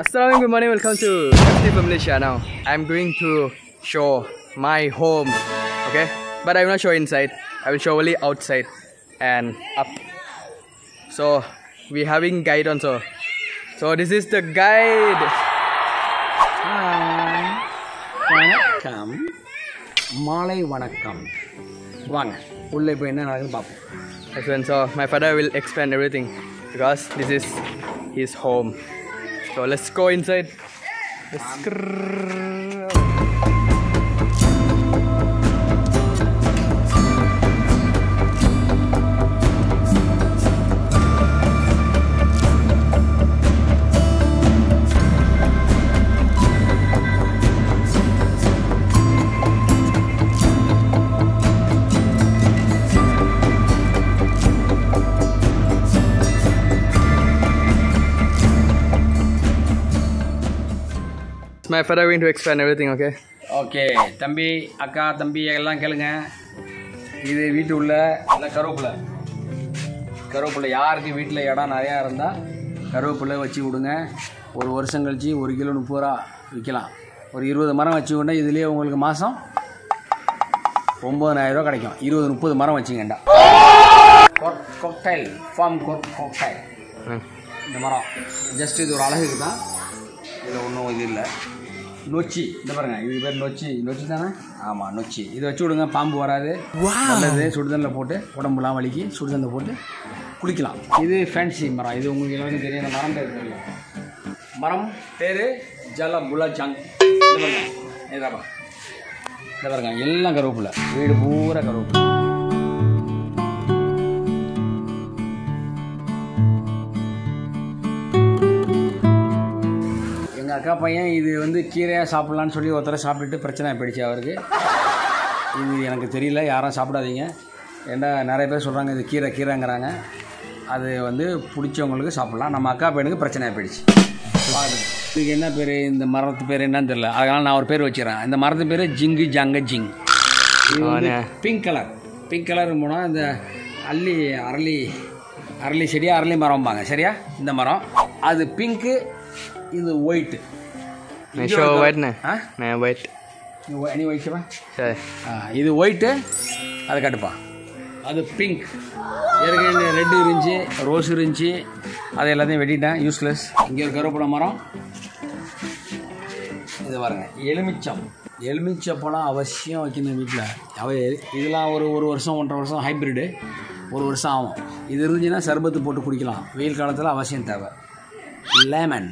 Assalamualaikum, good morning, welcome to FT Family Channel. I'm going to show my home, okay? But I will not show inside, I will show only outside and up. So, we having guide also. So, this is the guide. Hi வணக்கம் மாலை வணக்கம் வாங்க உள்ளே போய் என்ன நடக்குதுன்னு பார்ப்போம் Yes, friends, so my father will explain everything because this is his home. So, let's go inside. Let's um, My father going to explain everything, okay? Okay தம்பி அக்கா தம்பி எல்லாம் கேளுங்க. இது வீட்டு உள்ள எல்லாம் கருவேப்பிலை. கருவேப்பிலை யாருக்கு வீட்டில் இடம் நிறையா இருந்தால் கருவேப்பிலை வச்சு விடுங்க ஒரு வருஷம் கழிச்சு ஒரு கிலோ முப்பது ரூபா விற்கலாம் ஒரு இருபது மரம் வச்சு விட்டா இதுலேயே உங்களுக்கு மாதம் ஒம்பதனாயிரரூவா கிடைக்கும். இருபது முப்பது மரம் வச்சுங்கண்டா. கொக்டைல் ஃபார்ம் கொக்டைல். இந்த மரம் ஜஸ்ட் இது ஒரு அழகுக்கு தான். இதில் ஒன்றும் இது இல்லை. நொச்சி. இந்த பாருங்க இது பேர் நொச்சி. நொச்சி தானே? ஆமாம் நொச்சி. இதை வச்சு விடுங்க பாம்பு வராது. நல்லது. சுடுதண்ணில் போட்டு உடம்புலாம் வலிக்கு. சுடுதண்ணில் போட்டு குளிக்கலாம். இது ஃபேன்சி மரம். இது உங்களுக்கு எல்லாருக்கும் தெரியும். இந்த மரம் பேர் தெரியல. மரம் பேர் ஜல புலாஜாங் இதாப்பா இந்த பாருங்க எல்லாம் கருவேப்பிலை. வீடு பூரா கருவேப்பிலை. அக்கா பையன் இது வந்து கீரையாக சாப்பிட்லான்னு சொல்லி ஒருத்தர சாப்பிட்டுட்டு பிரச்சனை போயிடுச்சு அவருக்கு. இது எனக்கு தெரியல யாரும் சாப்பிடாதீங்க. ஏன்னா நிறைய பேர் சொல்கிறாங்க இது கீரை கீரைங்கிறாங்க. அது வந்து பிடிச்சவங்களுக்கு சாப்பிட்லாம். நம்ம அக்கா பையனுக்கு பிரச்சனை போயிடுச்சு. இதுக்கு என்ன பேர்? இந்த மரத்து பேர் என்னன்னு தெரியல. அதனால் நான் ஒரு பேர் வச்சுக்கிறேன். இந்த மரத்து பேர் ஜிங்கு ஜங்க ஜிங். பிங்க் கலர் பிங்க் கலர் போனால் இந்த அல்லி அரளி அரளி செடியாக அரளி மரம்பாங்க. சரியா? இந்த மரம். அது பிங்க்கு இது ஒயிட்டு Na? ஆ? May white. நீ ஒயிட்டுப்பா Sorry. இது ஒயிட்டு அது கட்டுப்பா. அது பிங்க் ஏற்கனவே ரெட்டு இருந்துச்சு ரோஸ் இருந்துச்சு அது எல்லாத்தையும் வெட்டிட்டேன் யூஸ்லெஸ் இங்கே ஒரு கருவேப்பிலை மரம். இது பாருங்க எலுமிச்சம். எலுமிச்சப்பழம் அவசியம் வைக்கணும் வீட்டில் அவ இதெல்லாம் ஒரு ஒரு வருஷம் ஒன்றரை வருஷம் ஹைப்ரிடு ஒரு வருஷம் ஆகும். இது இருந்துச்சுன்னா சர்பத்து போட்டு குடிக்கலாம். வெயில் காலத்தில் அவசியம் தேவை. Lemon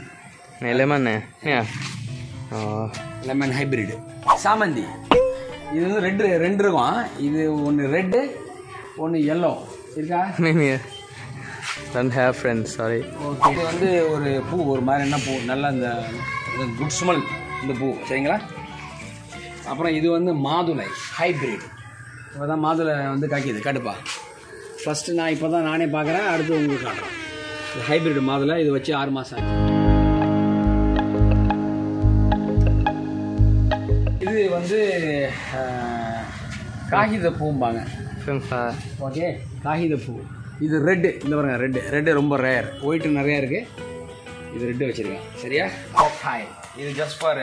May lemon hybrid. சாமந்தி. இது வந்து ரெண்டு ரெண்டு இருக்கும். இது ஒன்று ரெட்டு ஒன்று எல்லோ இருக்கா. Don't have friends, sorry. Okay இது வந்து ஒரு பூ ஒரு மாதிரி என்ன பூ? நல்லா இந்த குட் ஸ்மெல் இந்த பூ. சரிங்களா? அப்புறம் இது வந்து மாதுளை ஹைப்ரிட் இப்போ தான் மாதுளை வந்து காய்க்குது. கடுப்பா. ஃபஸ்ட்டு நான் இப்போ தான் நானே பார்க்குறேன். அடுத்து உங்களுக்கு காட்டுறேன். ஹைப்ரிட் மாதுளை. இது வச்சு ஆறு மாதம் ஆச்சு. வந்து காகித பூம்பாங்க. ஓகே காகித பூ. இது ரெட்டு இந்த பாருங்க ரெட்டு ரெட்டு ரொம்ப ரேர் ஒயிட்டு நிறையா இருக்குது இது ரெட்டு வச்சுருக்கேன். சரியா? ஹாய் இது ஜஸ்ட் ஃபார்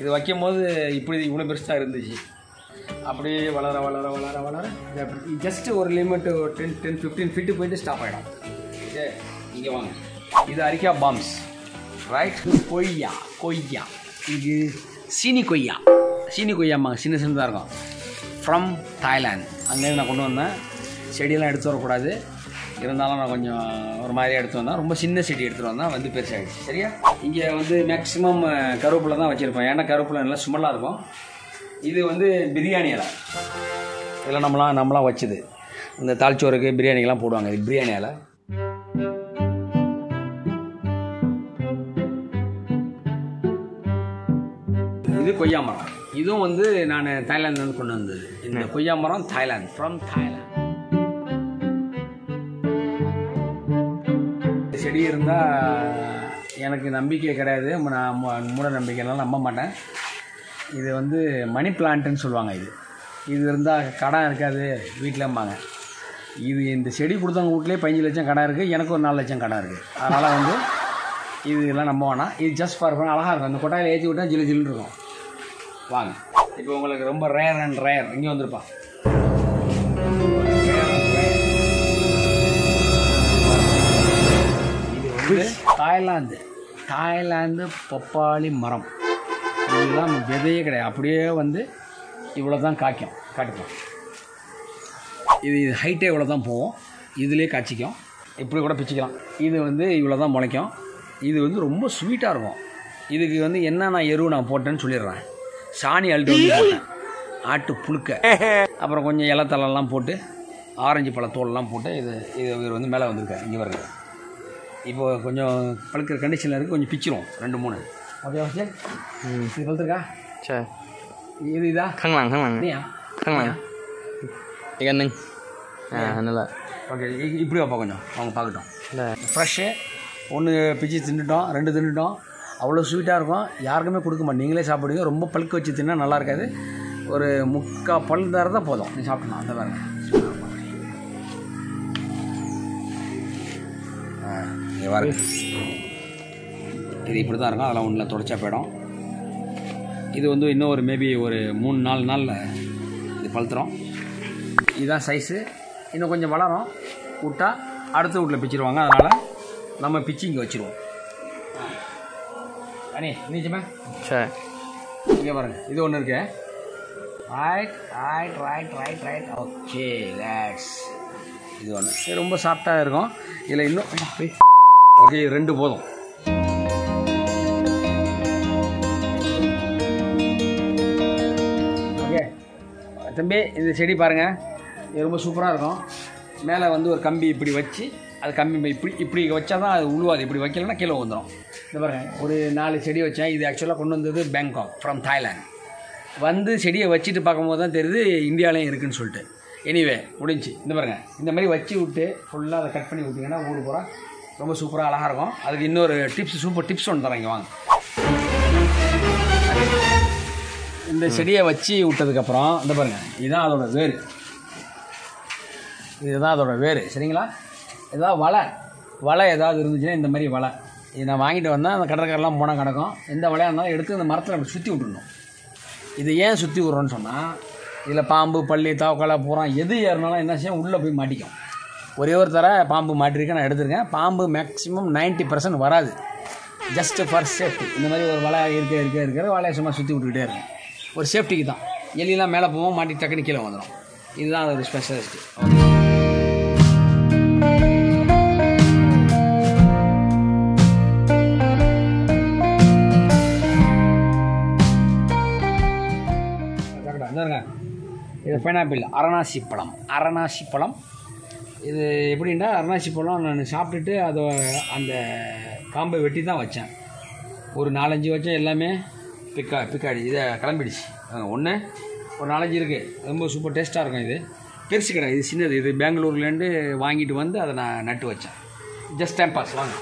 இது வைக்கும் போது இப்படி இவ்வளோ பெருசாக இருந்துச்சு. அப்படியே வளர வளர வளர வளர. ஜஸ்ட் ஒரு limit ten ten fifteen feet போயிட்டு ஸ்டாப் ஆகிடும் ஓகே இங்கே வாங்க. இது அரிக்கா பாம்ஸ் ரைட் கொய்யா கொய்யா. இது சீனி கொய்யா. சீனி கொய்யாமாங்க சின்ன சின்னதாக இருக்கும் ஃப்ரம் தாய்லாந்து அங்கேருந்து நான் கொண்டு வந்தேன். செடியெல்லாம் எடுத்து வரக்கூடாது. இருந்தாலும் நான் கொஞ்சம் ஒரு மாதிரி எடுத்து வந்தேன். ரொம்ப சின்ன செடி எடுத்துகிட்டு வந்தேன். வந்து பெருசாகிடுச்சு சரியா? இங்கே வந்து மேக்ஸிமம் கருவேப்பிலை தான் வச்சுருப்பேன் ஏன்னா கருவேப்பிலை நல்லா சுமலாக இருக்கும். இது வந்து பிரியாணி இலை. இதெல்லாம் நம்மளாம் நம்மளாம் வச்சுது. இந்த தாழ்ச்சோறுக்கு பிரியாணிக்கெலாம் போடுவாங்க. இது பிரியாணி இலை. இது கொய்யா மரம். இதுவும் வந்து நான் தாய்லாந்துலேருந்து கொண்டு வந்தது. இந்த கொய்யா மரம் தாய்லாந்து ஃப்ரம் தாய்லாந்து செடி இருந்தால் எனக்கு நம்பிக்கை கிடையாது. நான் மூட நம்பிக்கைலாம் நம்ப மாட்டேன். இது வந்து மணி பிளான்ட்டுன்னு சொல்லுவாங்க இது. இது இருந்தால் கடன் இருக்காது வீட்டிலம்பாங்க இது இந்த செடி கொடுத்தவங்க வீட்லேயே பதினஞ்சு லட்சம் கடன் இருக்குது எனக்கு ஒரு நாலு லட்சம் கடன் இருக்குது அதனால் வந்து இது இதெல்லாம் நம்ப வேணாம். இது ஜஸ்ட் ஃபார் அழகாக இருக்கும். அந்த கொட்டாயில் ஏற்றி விட்டா ஜிலு ஜிலுன்னு இருக்கும். வாங்க. இப்போ உங்களுக்கு ரொம்ப ரேர் அண்ட் ரேர் இங்கே வந்துருப்பா. இது தாய்லாந்து. தாய்லாந்து பப்பாளி மரம். இதுதான் விதையே கிடையாது. அப்படியே வந்து இவ்வளோ தான் காய்க்கும். காட்டுப்போம் இது இது ஹைட்டே இவ்வளோ தான் போகும். இதுலேயே காய்ச்சிக்கும். இப்படி கூட பிச்சுக்கலாம். இது வந்து இவ்வளோ தான் முளைக்கும். இது வந்து ரொம்ப ஸ்வீட்டாக இருக்கும். இதுக்கு வந்து என்னென்ன எருவு நான் போட்டேன்னு சொல்லிடுறேன். சாணி அழுட்டு வந்து ஆட்டு புழுக்க. அப்புறம் கொஞ்சம் இலத்தலெல்லாம் போட்டு ஆரஞ்சு பழத்தோலெல்லாம் போட்டு இது இது இவர் வந்து மேலே வந்திருக்காரு இங்கே வருது இப்போ கொஞ்சம் பழுக்கிற கண்டிஷனில் இருக்குது கொஞ்சம் பிச்சிரும் ரெண்டு மூணு. ஓகே சார் இது பழுத்துருக்கா சரி இது இதா? கங்கலாம் கங்கலாம் கங்கலாம் இங்கே நெங் நல்லா. ஓகே இப்படி வைப்பா கொஞ்சம் அவங்க பார்க்கட்டும். இல்லை. ஃப்ரெஷ்ஷு ஒன்று பிச்சு தின்னுட்டோம் ரெண்டு தின்னுட்டோம். அவ்வளோ ஸ்வீட்டாக இருக்கும். யாருக்குமே கொடுக்க மாட்டேன். நீங்களே சாப்பிடுவீங்க. ரொம்ப பழுக்க வச்சு தின்னா நல்லா இருக்காது. ஒரு முக்கா பல் தான் போதும். நீ சாப்பிடணும் அந்த பாருங்க. ஆ, இது இப்படி தான் இருக்கும். அதெல்லாம் ஒன்றில் தொடச்சா போயிடும். இது வந்து இன்னும் ஒரு மேபி ஒரு மூணு நாலு நாளில் இது பழுத்துறோம் இதுதான் சைஸு இன்னும் கொஞ்சம் வளரும். விட்டா அடுத்த வீட்டில் பிச்சிருவாங்க. அதனால் நம்ம பிச்சு இங்கே வச்சுருவோம். அண்ணே நீச்சமே ใช่ இங்கே பாருங்க. இது ஒன்று இருக்கு. Right right right right right okay let's இது ஒன்று ரொம்ப சாஃப்டாக இருக்கும். இதில் இன்னும் ஓகே ரெண்டு போதும். ஓகே தம்பி இந்த செடி பாருங்கள் இது ரொம்ப சூப்பராக இருக்கும். மேலே வந்து ஒரு கம்பி இப்படி வச்சு அது கம்மி இப்படி இப்படி வச்சா தான் அது உழுவாது. இப்படி வைக்கலன்னா கீழே வந்துடும் இந்த பாருங்கள் ஒரு நாலு செடி வச்சேன். இது ஆக்சுவலாக கொண்டு வந்தது பேங்காக் ஃப்ரம் தாய்லாந்து வந்து செடியை வச்சுட்டு பார்க்கும்போது தான் தெரியுது இந்தியாவிலையும் இருக்குதுன்னு சொல்லிட்டு. எனிவே முடிஞ்சு. இந்த பாருங்க இந்த மாதிரி வச்சு விட்டு ஃபுல்லாக அதை கட் பண்ணி விட்டிங்கன்னா ஊடு பூரா ரொம்ப சூப்பராக அழகாக இருக்கும். அதுக்கு இன்னொரு டிப்ஸ் சூப்பர் டிப்ஸ் ஒன்று தரேங்க வாங்க. இந்த செடியை வச்சு விட்டதுக்கப்புறம் இந்த பாருங்க இதுதான் அதோட வேர். இதுதான் அதோட வேர். சரிங்களா? ஏதாவது வலை வலை ஏதாவது இருந்துச்சுன்னா இந்த மாதிரி வலை. இதை நான் வாங்கிட்டு வந்தால் அந்த கடற்கரெலாம் போனால் கிடக்கும். எந்த வலையாக இருந்தாலும் எடுத்து இந்த மரத்தில் அப்படி சுற்றி விட்டுடணும் இது ஏன் சுற்றி விட்றோன்னு சொன்னால் இதில் பாம்பு பள்ளி தாவக்கலை பூரா எது ஏறினாலும் என்ன செய்யும்? உள்ளே போய் மாட்டிக்கும். ஒரே ஒரு தர பாம்பு மாட்டிருக்கேன் நான் எடுத்திருக்கேன். பாம்பு மேக்ஸிமம் 90% பர்சன்ட் வராது. ஜஸ்ட் ஃபார் சேஃப்டி இந்த மாதிரி ஒரு வலை இருக்க இருக்க இருக்கிற வலையை சும்மா சுற்றி விட்டுக்கிட்டே இருக்கும். ஒரு சேஃப்டிக்கு தான். எலியெல்லாம் மேலே போவோம் மாட்டி டக்குன்னு கீழே வந்துடும் இதுதான் ஒரு ஸ்பெஷலிஸ்ட்டு இது பைனாப்பிள் அரணாசி பழம் அரணாசி பழம் இது எப்படின்னா அரணாசி பழம் நான் சாப்பிட்டுட்டு அதை அந்த காம்பை வெட்டி தான் வச்சேன். ஒரு நாலஞ்சு வச்சேன் எல்லாமே. பிக்கா பிக்காடி இதை கிளம்பிடுச்சு. ஒன்று ஒரு நாலஞ்சு இருக்குது ரொம்ப சூப்பர் டேஸ்ட்டாக இருக்கும் இது. பெருசு கிடையாது. இது சின்னது. இது பெங்களூர்லேருந்து வாங்கிட்டு வந்து அதை நான் நட்டு வச்சேன். ஜஸ்ட் டைம் பாஸ் வாங்க.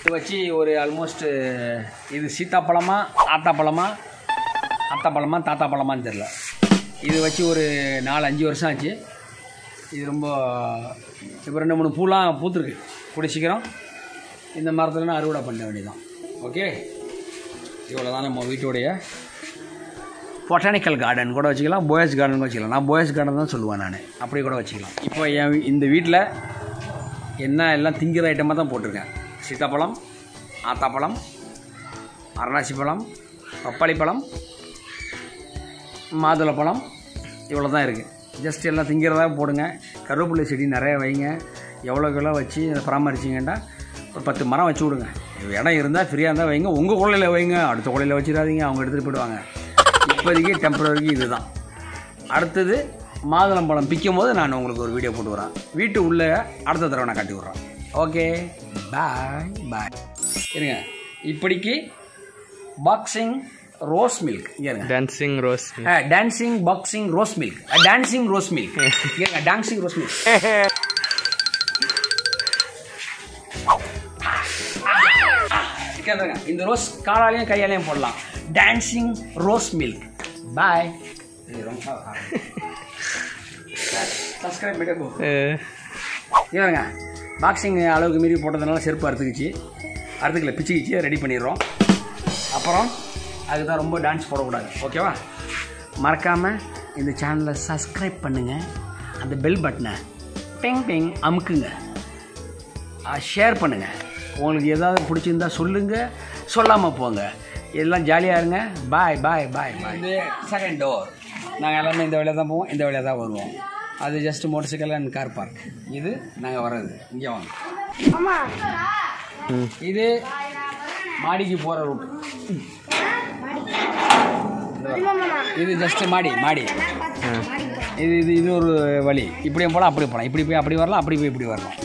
இது வச்சு ஒரு ஆல்மோஸ்ட்டு இது சீத்தாப்பழமா ஆத்தாப்பழமா அத்தாப்பழமா தாத்தா பழமான்னு தெரில இது வச்சு ஒரு நாலு அஞ்சு வருஷம் ஆச்சு. இது ரொம்ப இப்போ ரெண்டு மூணு பூலாம் பூத்துருக்கு. கூடிய சீக்கிரம் இந்த மரத்தில் நான் அறுவடை பண்ண வேண்டியதான் ஓகே இவ்வளோ தான் நம்ம வீட்டுடைய பொட்டானிக்கல் கார்டன் கூட வச்சுக்கலாம் போயஸ் கார்டன் வச்சுக்கலாம். நான் போயஸ் கார்டன் தான் சொல்லுவேன் நான். அப்படி கூட வச்சுக்கலாம். இப்போ என் இந்த வீட்டில் என்ன எல்லாம் திங்கிற ஐட்டமாக தான் போட்டிருக்கேன். சீத்தாப்பழம் ஆத்தாப்பழம் அரணாசி பழம் பப்பாளி பழம் மாதுளப்பழம் இவ்வளோ தான் இருக்குது ஜஸ்ட் எல்லாம் திங்கிறதா போடுங்க. கருவேப்பிலை செடி நிறைய வைங்க. எவ்வளோக்கெல்லாம் வச்சு அதை பராமரிச்சிங்கன்னா ஒரு பத்து மரம் வச்சு விடுங்க. இடம் இருந்தால் ஃப்ரீயாக இருந்தால் வைங்க. உங்கள் குழையில் வைங்க. அடுத்த குழையில் வச்சிடாதீங்க. அவங்க எடுத்துகிட்டு போயிடுவாங்க. இப்போதைக்கு டெம்பரரிக்கு இதுதான். அடுத்தது மாதுளம்பழம் பிக்கும் போது நான் உங்களுக்கு ஒரு வீடியோ போட்டு வரேன் வீட்டு உள்ளே அடுத்த தடவை நான் கட்டி விட்றேன். ஓகே பாய் பாய் இருங்க. இப்படிக்கு boxing rose milk dancing rose dancing boxing rose milk dancing rose milk ஏங்க டான்சிங் ரோஸ் மில்க் கேளுங்க இந்த ரோஸ் காலாலையும் கையாலையும் போடலாம் டான்சிங் ரோஸ் மில்க் பாய் சப்ஸ்கிரைப் பண்ணிட்டு பாக்ஸிங் அளவுக்கு மீறி போட்டதுனால செருப்பு அறுத்துக்கிச்சு அறுத்துக்கல பிச்சுக்கிச்சு ரெடி பண்ணிடுறோம் அப்புறம் அதுதான் ரொம்ப டான்ஸ் போடக்கூடாது. ஓகேவா மறக்காமல் இந்த சேனலை சப்ஸ்கிரைப் பண்ணுங்கள் அந்த பெல் பட்டனை பெங் பெங் அமுக்குங்க. ஷேர் பண்ணுங்கள் உங்களுக்கு ஏதாவது பிடிச்சிருந்தா சொல்லுங்கள் சொல்லாமல் போங்க. எல்லாம் ஜாலியாக இருங்க. பாய் பாய் பாய் பாய் இது செகண்ட் டோர் நாங்கள் எல்லாமே இந்த வழியாக தான் போவோம். இந்த வழியாக தான் வருவோம். அது just motorcycle and car park இது நாங்கள் வர்றது. இங்கே வாங்க. இது மாடிக்கு போகிற ரூட் இது ஜஸ்ட் மாடி மாடி. இது இது இது ஒரு வழி. இப்படியும் போகலாம் அப்படி போகலாம் இப்படி போய் அப்படி வரலாம் அப்படி போய் இப்படி வரலாம்.